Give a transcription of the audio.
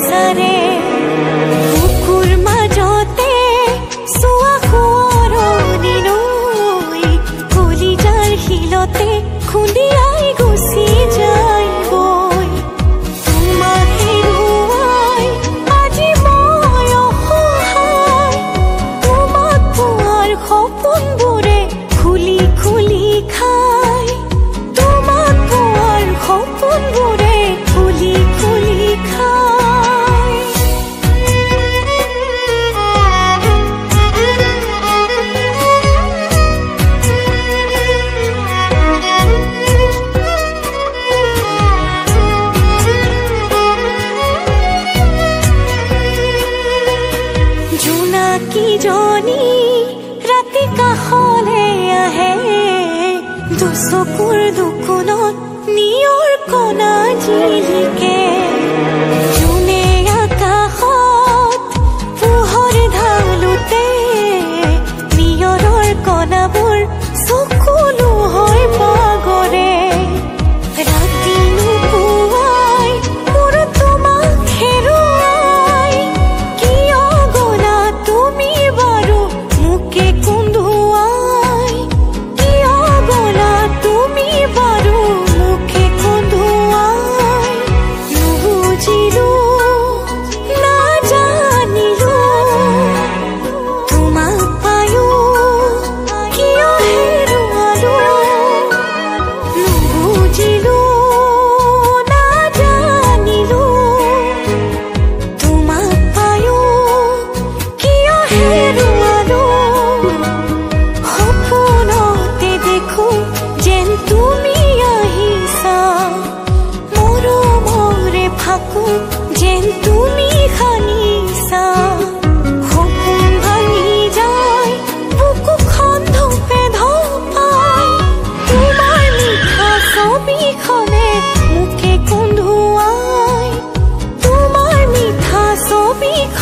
বিচাৰে বুকুৰ মাজতে চোৱা সোঁৱৰণি নৈ কলিজাৰ শিলতে খুন্দিয়াই দুচকুৰ দুকোণত নিয়ৰ কণা জিলিকে be